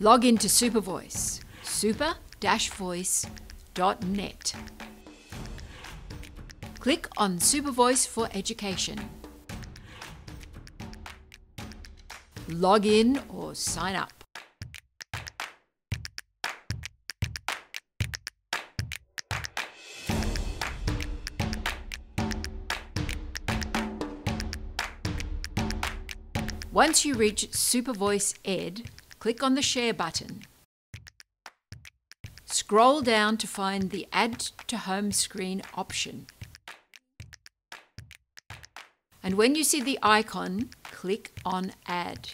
Log into SuperVoice, super-voice.net. Click on SuperVoice for Education. Log in or sign up. Once you reach SuperVoice Ed, click on the Share button. Scroll down to find the Add to Home Screen option. And when you see the icon, click on Add.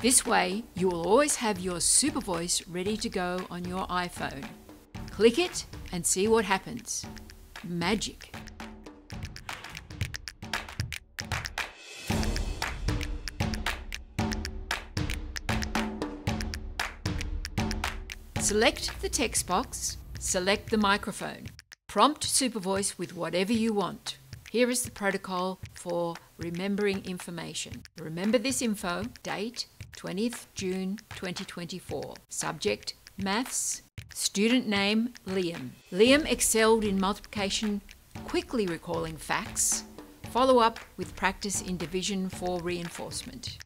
This way, you will always have your SuperVoice ready to go on your iPhone. Click it and see what happens. Magic! Select the text box, select the microphone. Prompt SuperVoice with whatever you want. Here is the protocol for remembering information. Remember this info, date 20th June 2024. Subject, Maths. Student name, Liam. Liam excelled in multiplication, quickly recalling facts. Follow up with practice in division for reinforcement.